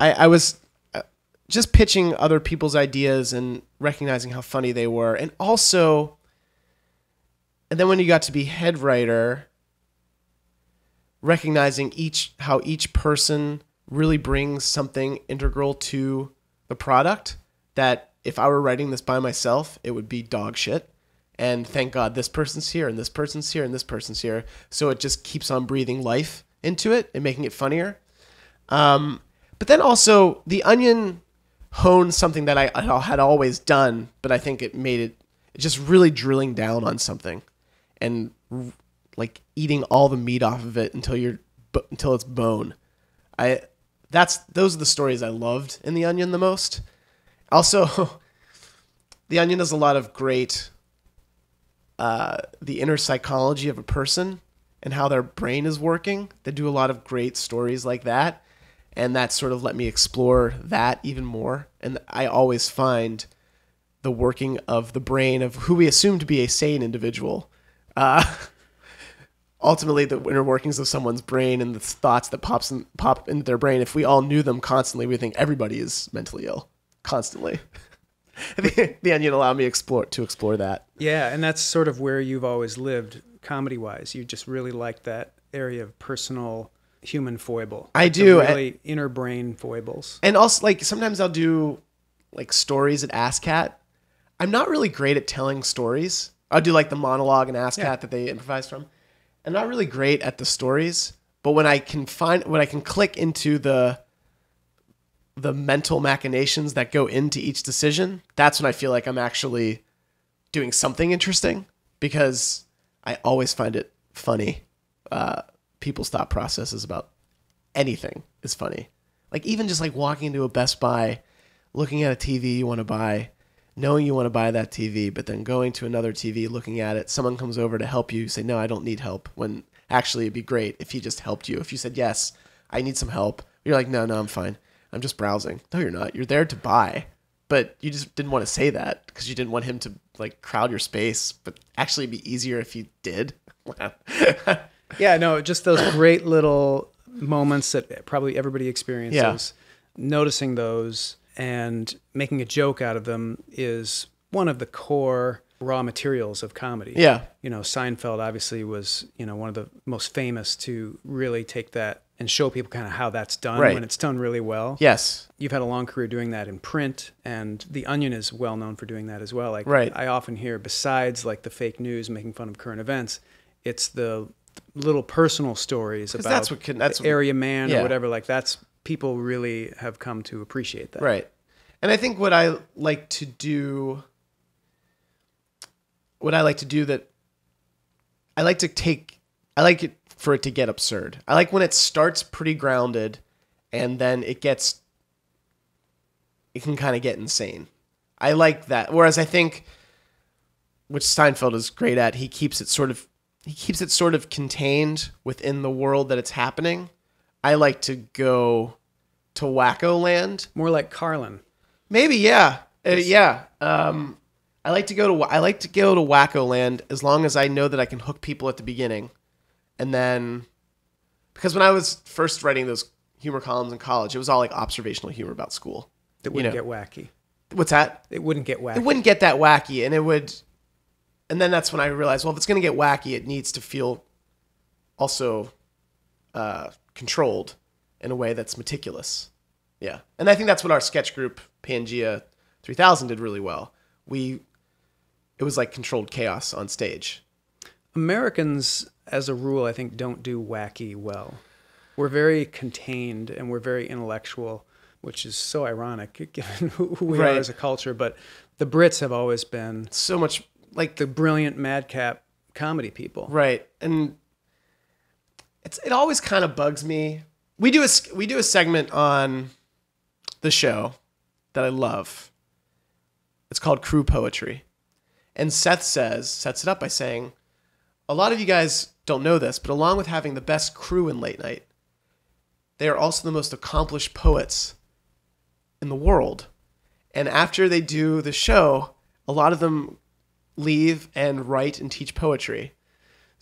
I I was uh, just pitching other people's ideas and recognizing how funny they were, and also, and then when you got to be head writer, recognizing each how each person really brings something integral to the product that if I were writing this by myself, it would be dog shit. And thank God this person's here and this person's here and this person's here. So it just keeps on breathing life into it and making it funnier. Um, but then also, The Onion honed something that I, I had always done, but I think it made it just really drilling down on something and like eating all the meat off of it until you're until it's bone. I that's those are the stories I loved in The Onion the most. Also, The Onion does a lot of great uh, the inner psychology of a person and how their brain is working. They do a lot of great stories like that, and that sort of let me explore that even more. And I always find the working of the brain of who we assume to be a sane individual. Uh, ultimately, the inner workings of someone's brain and the thoughts that pops in, pop into their brain. If we all knew them constantly, we think everybody is mentally ill constantly. the, the onion allowed me explore to explore that. Yeah, and that's sort of where you've always lived comedy wise. You just really like that area of personal human foible. I Like do, Really inner brain foibles. And also, like sometimes I'll do like stories at ASSSSCAT. I'm not really great at telling stories. I'll do like the monologue and ASSSSCAT Yeah. that they improvise from. I'm not really great at the stories, but when I can find when I can click into the the mental machinations that go into each decision, that's when I feel like I'm actually doing something interesting because I always find it funny. Uh, people's thought processes about anything is funny. Like even just like walking into a Best Buy, looking at a TV you want to buy, knowing you want to buy that TV, but then going to another TV, looking at it, someone comes over to help you, say, No, I don't need help. When actually it'd be great if he just helped you. If you said, Yes, I need some help, you're like, No, no, I'm fine. I'm just browsing. No, you're not. You're there to buy. But you just didn't want to say that because you didn't want him to like crowd your space. But actually, it'd be easier if you did. Yeah, no, just those great little moments that probably everybody experiences. Yeah. Noticing those and making a joke out of them is one of the core raw materials of comedy. yeah. You know, Seinfeld obviously was, you know, one of the most famous to really take that and show people kind of how that's done Right. when it's done really well. Yes. You've had a long career doing that in print, and The Onion is well known for doing that as well. Like, Right. I often hear, besides like the fake news making fun of current events, it's the little personal stories about that's what can- that's area man yeah. or whatever. Like, that's people really have come to appreciate that. Right. And I think what I like to do, what I like to do that I like to take, I like it for it to get absurd. I like when it starts pretty grounded and then it gets, it can kind of get insane. I like that. Whereas I think, which Seinfeld is great at, he keeps it sort of, he keeps it sort of contained within the world that it's happening. I like to go to wacko land More like Carlin. Maybe, yeah, uh, yeah. Um, I like to go to I like to go to Wacko Land as long as I know that I can hook people at the beginning, and then because when I was first writing those humor columns in college, it was all like observational humor about school. That wouldn't know. get wacky. What's that? It wouldn't get wacky. It wouldn't get that wacky, and it would. And then that's when I realized, well, if it's going to get wacky, it needs to feel also uh, controlled in a way that's meticulous. Yeah, and I think that's what our sketch group Pangea 3000 did really well. We, it was like controlled chaos on stage. Americans, as a rule, I think, don't do wacky well. We're very contained and we're very intellectual, which is so ironic given who we Right. are as a culture. But the Brits have always been So much like the brilliant madcap comedy people. Right, and it's it always kind of bugs me. We do a we do a segment on the show that I love. It's called Crew Poetry, and Seth says sets it up by saying, a lot of you guys don't know this, but along with having the best crew in late night, they are also the most accomplished poets in the world. And after they do the show, a lot of them leave and write and teach poetry.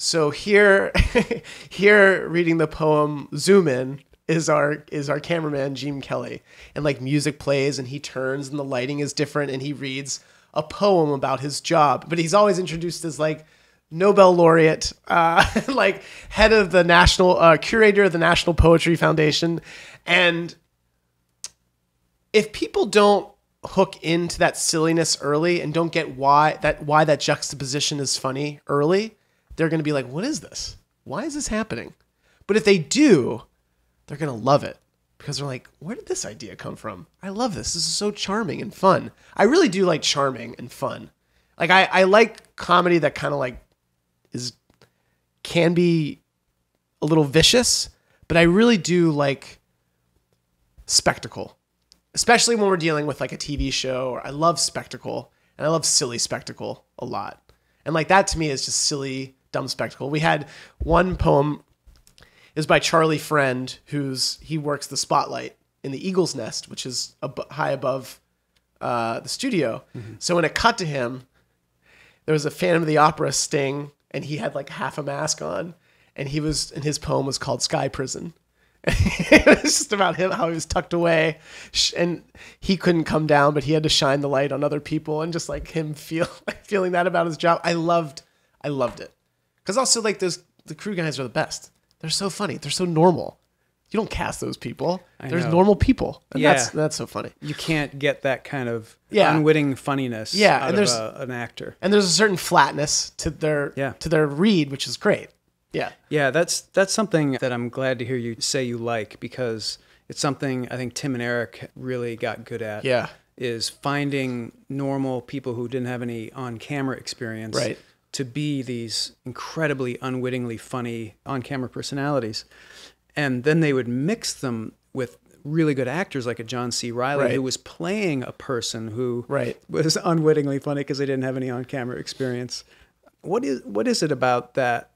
So here, here reading the poem "Zoom In" is our is our cameraman Jim Kelly, and like music plays and he turns and the lighting is different and he reads a poem about his job, but he's always introduced as like Nobel laureate, uh, like head of the national uh, curator of the National Poetry Foundation, and if people don't hook into that silliness early and don't get why that why that juxtaposition is funny early, they're going to be like, "What is this? Why is this happening?" But if they do, they're going to love it because they're like, "Where did this idea come from? I love this. This is so charming and fun." I really do like charming and fun. Like I I like comedy that kind of like is can be a little vicious, but I really do like spectacle especially when we're dealing with like a TV show. Or I love spectacle and I love silly spectacle a lot. And like that to me is just silly, dumb spectacle. We had one poem is by Charlie Friend, who's he works the spotlight in the Eagle's Nest, which is ab- high above uh, the studio. So when it cut to him, there was a Phantom of the Opera sting, and he had like half a mask on, and he was and his poem was called Sky Prison. it was just about him how he was tucked away and he couldn't come down but he had to shine the light on other people and just like him feel feeling that about his job i loved i loved it because also like those the crew guys are the best they're so funny they're so normal you don't cast those people I there's know. normal people and Yeah. that's that's so funny You can't get that kind of Yeah. unwitting funniness Yeah, and of there's- a, an actor. and there's a certain flatness to their Yeah. to their read which is great yeah Yeah, that's that's something that I'm glad to hear you say you like because it's something I think Tim and Eric really got good at. Yeah. Is finding normal people who didn't have any on-camera experience Right. To be these incredibly unwittingly funny on-camera personalities. And then they would mix them with really good actors like a John C. Reilly Right. who was playing a person who Right. was unwittingly funny because they didn't have any on-camera experience. What is what is it about that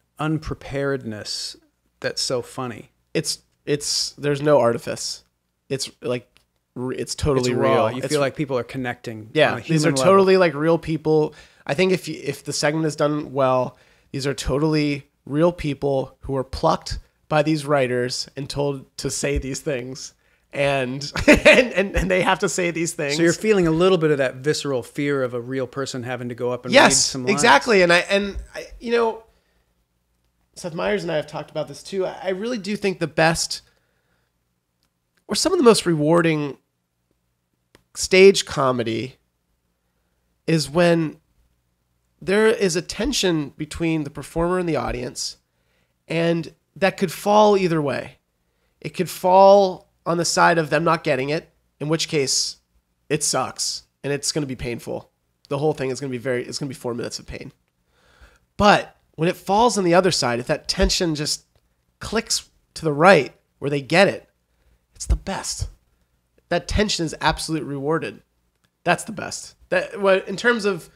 unpreparedness that's so funny? it's it's there's no artifice. It's like it's It's totally raw. real. You It's- feel like people are connecting. yeah, on these are level. totally like real people. I think if if the segment is done well, these are totally real people who are plucked by these writers and told to say these things, and and and, and they have to say these things. So you're feeling a little bit of that visceral fear of a real person having to go up and read yes, some lines. exactly. And I and I, you know, Seth Meyers and I have talked about this too. I really do think the best or some of the most rewarding stage comedy is when there is a tension between the performer and the audience and that could fall either way. It could fall on the side of them not getting it, in which case it sucks and it's going to be painful. The whole thing is going to be very it's going to be 4 minutes of pain. But when it falls on the other side, if that tension just clicks to the right where they get it, it's the best. That tension is absolutely rewarded. That's the best. That in terms of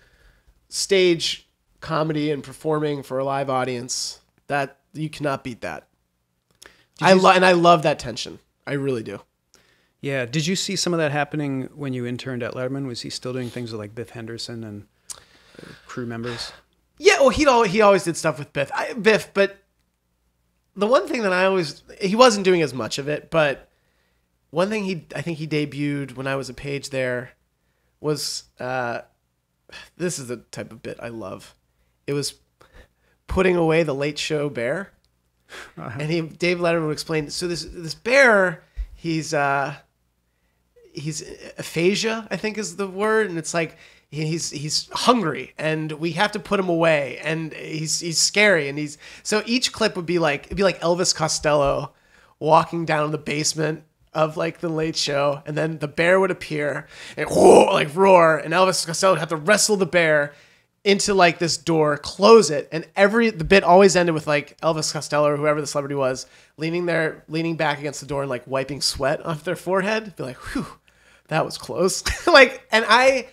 stage comedy and performing for a live audience, that you cannot beat that. I lo- and I love that tension. I really do. Yeah. Did you see some of that happening when you interned at Letterman? Was he still doing things with like Biff Henderson and uh, crew members? Yeah, well, he always, he always did stuff with Biff, I, Biff. But the one thing that I always he wasn't doing as much of it, but one thing he I think he debuted when I was a page there was uh, this is the type of bit I love. It was putting away the late show bear, and he Dave Letterman would explain. So this this bear, he's uh, he's aphasia, I think is the word, and it's like he's he's hungry, and we have to put him away, and he's he's scary, and he's so each clip would be like it'd be like Elvis Costello walking down the basement of like the late show, and then the bear would appear and whoa, like roar, and Elvis Costello would have to wrestle the bear into like this door, close it, and every the bit always ended with like Elvis Costello or whoever the celebrity was leaning there, leaning back against the door and like wiping sweat off their forehead. Be like, whew, that was close. like, and I,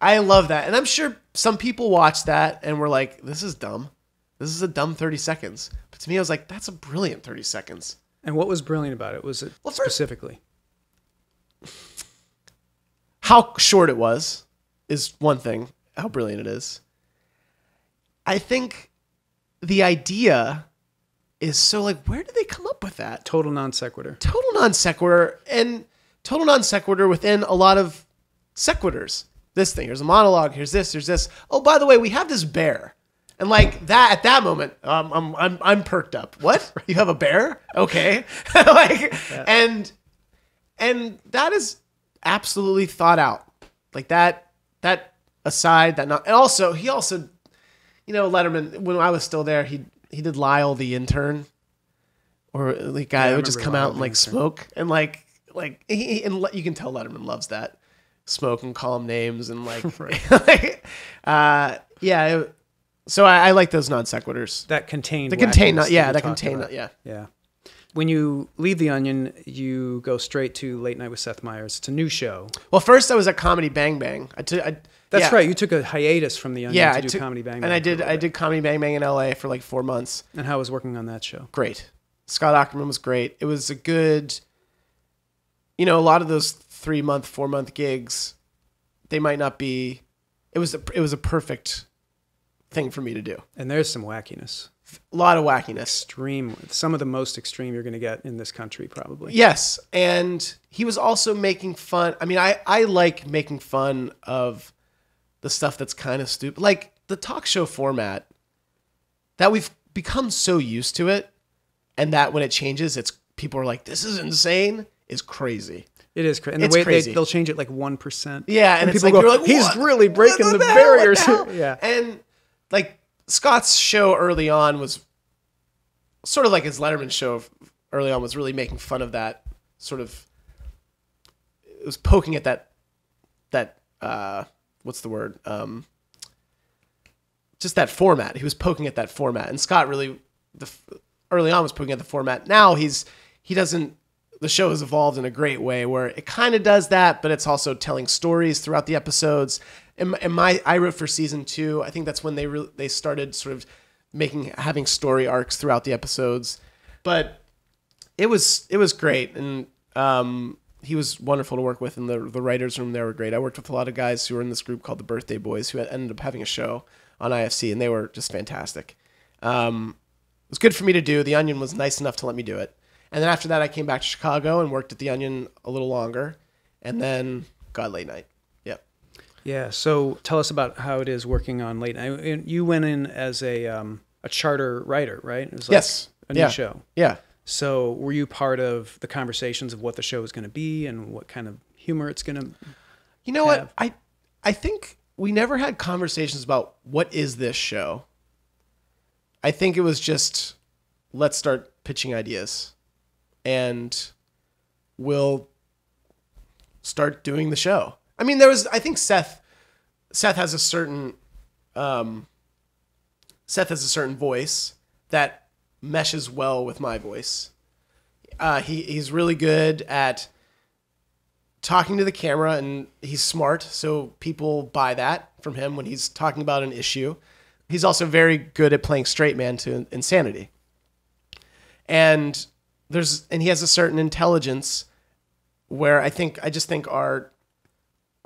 I love that, and I'm sure some people watch that and were like, this is dumb. This is a dumb 30 seconds. But to me, I was like, that's a brilliant 30 seconds. And what was brilliant about it? Was it Well, first- specifically? how short it was is one thing how brilliant it is i think the idea is so like where did they come up with that Total non sequitur. total non sequitur and total non sequitur within a lot of sequiturs this thing here's a monologue here's this here's this oh by the way we have this bear and like that at that moment um, I'm, I'm i'm perked up. What? You have a bear? Okay. Like and and that is absolutely thought out. Like that that aside that not and also he also you know letterman when i was still there he he did lyle the intern. Or the guy Yeah, would just come Lyle out and like intern. smoke. And like like he, and you can tell letterman loves that smoke and call him names and like, like uh yeah it- so I, I like those non sequiturs That contained. the contain not yeah that contain about. yeah Yeah. When you leave the Onion, you go straight to Late Night with Seth Meyers. It's a new show. well first i was at comedy bang bang i took I, That's yeah. right. You took a hiatus from the Onion yeah to I do Comedy Bang Bang. and i did i did comedy bang bang in la for like four months And how was working on that show? great. Scott Aukerman was great. It was a good, you know, a lot of those three month, four month gigs, they might not be. It was a, it was a perfect thing for me to do. And there's some wackiness. A lot of wackiness. Extreme. Some of the most extreme you're going to get in this country, probably. Yes, and he was also making fun. I mean, I I like making fun of the stuff that's kind of stupid, like the talk show format. That we've become so used to it, and that when it changes, it's people are like, "This is insane," is crazy. It is crazy. And the It's way crazy. they, they'll change it like 1%. Yeah, and, it's people like, go, like, he's really breaking What the, hell? barriers. The yeah. And like Scott's show early on was sort of like his Letterman show early on was really making fun of that sort of it was poking at that that uh what's the word? Um just that format. He was poking at that format. And Scott really the early on was poking at the format. Now he's he doesn't the show has evolved in a great way where it kind of does that, but it's also telling stories throughout the episodes. And, and my I wrote for season two. I think that's when they re- they started sort of making having story arcs throughout the episodes. But it was it was great, and um, he was wonderful to work with, and the the writers room there were great. I worked with a lot of guys who were in this group called the Birthday Boys, who ended up having a show on IFC, and they were just fantastic. Um, it was good for me to do. The Onion was nice enough to let me do it, and then after that, I came back to Chicago and worked at the Onion a little longer, and then got late night. Yeah. So tell us about how it is working on late night. And You went in as a um, a charter writer, right? It was like Yes. A new Yeah. show. Yeah. So were you part of the conversations of what the show is going to be and what kind of humor it's going to? You know have. what? I I think we never had conversations about what is this show. I think it was just let's start pitching ideas and we'll start doing the show. I mean, there was I think Seth Seth has a certain um Seth has a certain voice that meshes well with my voice. Uh, he he's really good at talking to the camera and he's smart so people buy that from him when he's talking about an issue he's also very good at playing straight man to insanity and there's and he has a certain intelligence where i think i just think our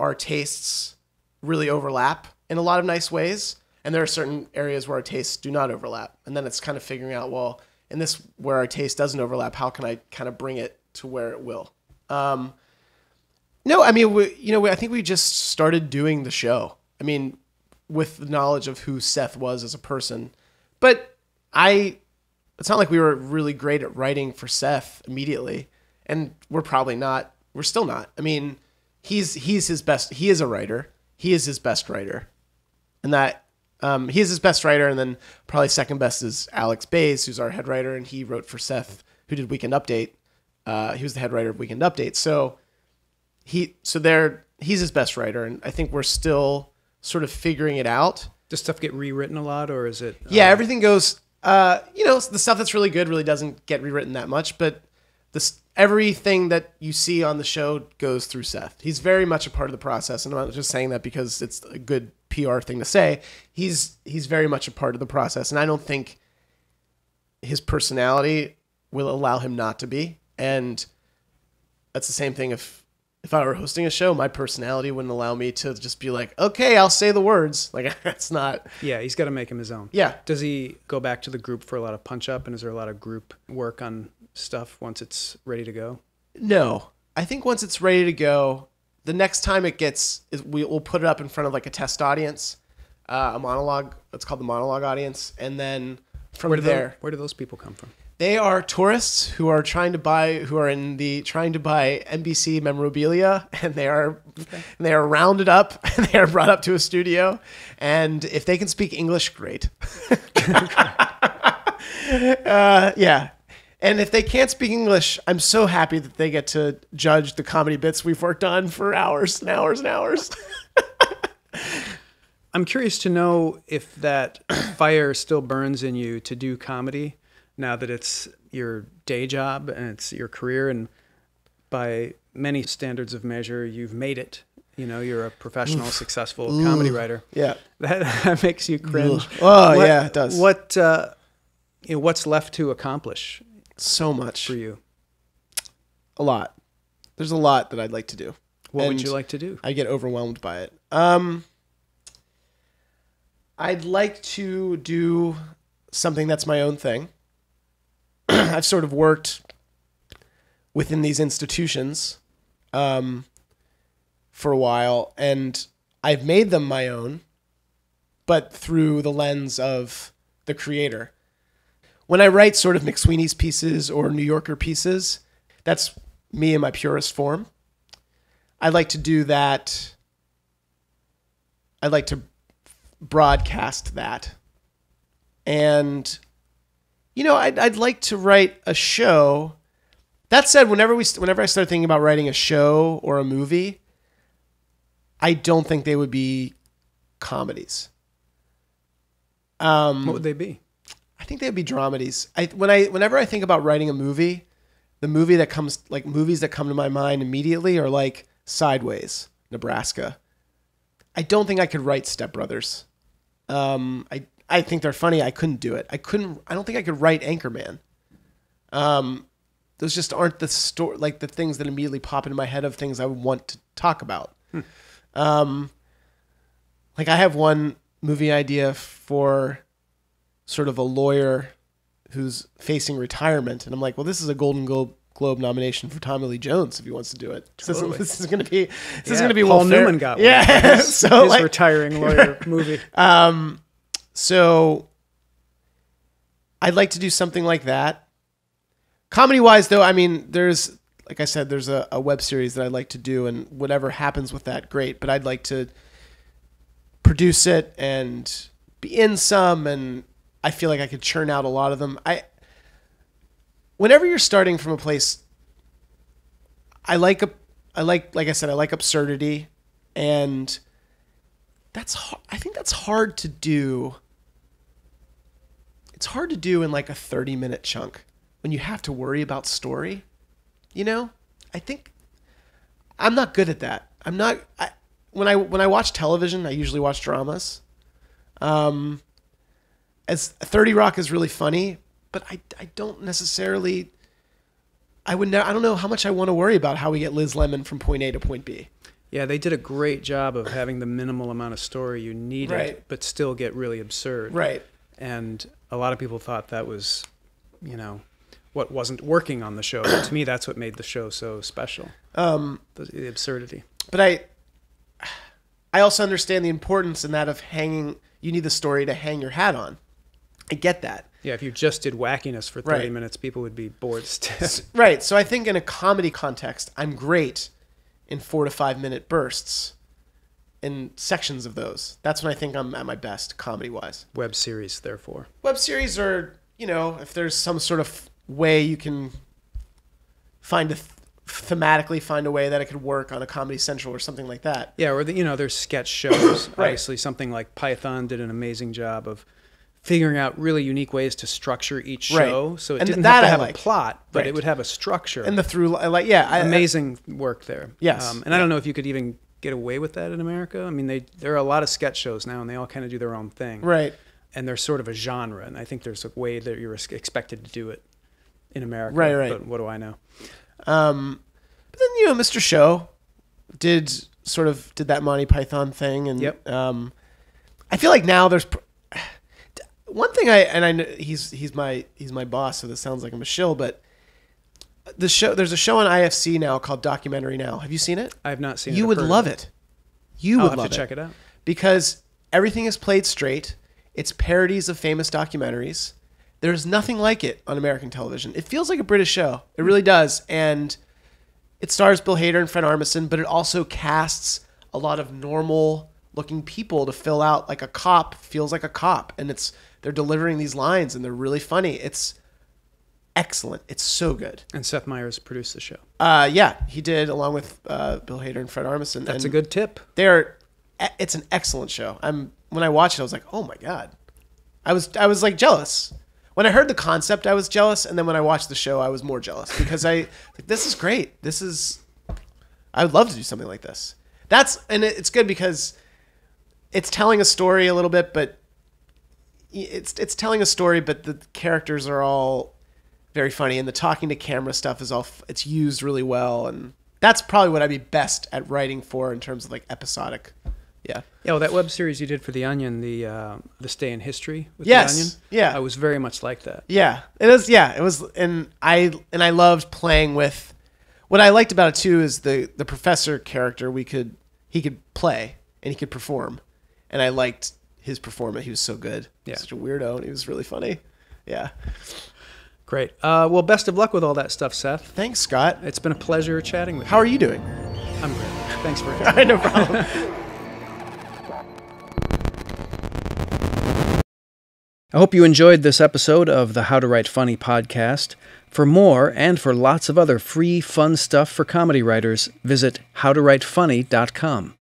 our tastes really overlap in a lot of nice ways and there are certain areas where our tastes do not overlap and then it's kind of figuring out well in this where our taste doesn't overlap how can i kind of bring it to where it will um, no, I mean, we, you know, I think we just started doing the show. I mean, with the knowledge of who Seth was as a person, but I, it's not like we were really great at writing for Seth immediately, and we're probably not. We're still not. I mean, he's he's his best. He is a writer. He is his best writer, and that um, he is his best writer. And then probably second best is Alex Baze, who's our head writer, and he wrote for Seth, who did Weekend Update. Uh, he was the head writer of Weekend Update. So he so they're he's his best writer and i think we're still sort of figuring it out Does stuff get rewritten a lot, or is it? yeah uh, everything goes uh you know the stuff that's really good really doesn't get rewritten that much but this everything that you see on the show goes through seth. He's very much a part of the process and i'm not just saying that because it's a good pr thing to say. He's he's very much a part of the process and i don't think his personality will allow him not to be. And that's the same thing if if I were hosting a show, my personality wouldn't allow me to just be like, okay, I'll say the words. Like that's not. Yeah, he's got to make him his own. Yeah. Does he go back to the group for a lot of punch up, and is there a lot of group work on stuff once it's ready to go? No, I think once it's ready to go, the next time it gets, is we, we'll put it up in front of like a test audience, uh, a monologue. It's called the monologue audience, and then from Where there, where do those people come from? They are tourists who are trying to buy, who are in the trying to buy NBC memorabilia, and they are they are rounded up and they are brought up to a studio, and if they can speak English, great. uh, yeah. And if they can't speak English, I'm so happy that they get to judge the comedy bits we've worked on for hours and hours and hours. I'm curious to know if that fire still burns in you to do comedy now that it's your day job and it's your career and by many standards of measure you've made it. You know, you're a professional, successful comedy writer. yeah. That, that makes you cringe. Oh, What- yeah, it does. What uh, you know, what's left to accomplish So much. for you? A lot. There's a lot that I'd like to do. What would you like to do? I get overwhelmed by it. Um, I'd like to do something that's my own thing. I've sort of worked within these institutions um, for a while, and I've made them my own, but through the lens of the creator. When I write sort of McSweeney's pieces or New Yorker pieces, that's me in my purest form. I like to do that. I like to broadcast that. And, you know, I'd, I'd like to write a show. That said, whenever we, whenever I start thinking about writing a show or a movie, I don't think they would be comedies. Um, What would they be? I think they'd be dramedies. I when I whenever I think about writing a movie, the movie that comes like movies that come to my mind immediately are like Sideways, Nebraska. I don't think I could write Step Brothers. Um, I I think they're funny. I couldn't do it. I couldn't. I don't think I could write Anchorman. Um, those just aren't the story like the things that immediately pop into my head of things I would want to talk about. Um, like I have one movie idea for sort of a lawyer who's facing retirement, and I'm like, well, this is a Golden Globe Globe nomination for Tommy Lee Jones if he wants to do it. This is- Totally. This is going to be this is going to be Paul Will Newman got one. yeah. His, so his like, retiring lawyer movie. um, so I'd like to do something like that. Comedy wise, though, I mean, there's like I said, there's a, a web series that I'd like to do, and whatever happens with that, great. But I'd like to produce it and be in some, and I feel like I could churn out a lot of them. I whenever you're starting from a place, I like a, I like like I said, I like absurdity, and that's I think that's hard to do. It's hard to do in like a 30 minute chunk when you have to worry about story. You know? I think I'm not good at that. I'm not I, when I when I watch television, I usually watch dramas. Um as 30 Rock is really funny, but I I don't necessarily I would ne- I don't know how much I want to worry about how we get Liz Lemon from point A to point B. Yeah, they did a great job of having the minimal amount of story you needed, Right. but still get really absurd. Right. And a lot of people thought that was, you know, what wasn't working on the show. But to me, that's what made the show so special. Um The, the absurdity. but I I also understand the importance in that of hanging you need the story to hang your hat on. I get that. Yeah, if you just did wackiness for 30 Right. minutes, people would be bored stiff. Right. So I think in a comedy context, I'm great in 4 to 5 minute bursts in sections of those. That's when I think I'm at my best comedy wise. Web series, therefore. Web series are, you know, if there's some sort of way you can find a th- thematically find a way that it could work on a Comedy Central or something like that. Yeah, or the, you know, there's sketch shows. Right. Obviously, something like Python did an amazing job of figuring out really unique ways to structure each Right. show. So it And didn't that have to I have like. a plot, but Right. it would have a structure. And the through li- like yeah, I, amazing work there. Um, Yes. and I don't know if you could even get away with that in America. I mean, they there are a lot of sketch shows now, and they all kind of do their own thing. right. And they're sort of a genre, and I think there's a way that you're expected to do it in America. Right, right. But what do I know? Um, but then you know, Mr. Show did sort of did that Monty Python thing, and Yep. um, I feel like now there's pr- one thing I and I know he's he's my he's my boss, so this sounds like I'm a shill, but the show there's a show on IFC now called Documentary Now. Have you seen it? I have not seen. it you would love it. You I'll would have love to check it out. because everything is played straight. It's parodies of famous documentaries. There's nothing like it on American television. It feels like a British show. It really does. And it stars Bill Hader and Fred Armisen, but it also casts a lot of normal looking people to fill out like a cop feels like a cop. And it's they're delivering these lines and they're really funny. It's excellent. It's so good. And Seth Meyers produced the show. Uh, yeah, he did along with uh, Bill Hader and Fred Armisen. That's and a good tip. they're it's an excellent show. I'm when I watched it, I was like, oh my god, I was I was like jealous. When I heard the concept, I was jealous, and then when I watched the show, I was more jealous because I like this is great. This is I would love to do something like this. That's and it's good because it's telling a story a little bit, but it's it's telling a story, but the characters are all very funny, and the talking to camera stuff is all it's used really well, and that's probably what I'd be best at writing for in terms of like episodic. Yeah. Yeah, well, that web series you did for The Onion, the uh, This Day in History with Yes, The Onion. yeah. I was very much like that. Yeah, it was. Yeah, it was, and I and I loved playing with. What I liked about it too is the the professor character. We could he could play and he could perform, and I liked his performance. He was so good. Yeah. such a weirdo, and he was really funny. Yeah, Great. Uh, well, best of luck with all that stuff, Seth. thanks, Scott. It's been a pleasure chatting with you. How are you doing? I'm great. Thanks for having me. no problem. I hope you enjoyed this episode of the How to Write Funny podcast. For more and for lots of other free, fun stuff for comedy writers, visit howtowritefunny.com.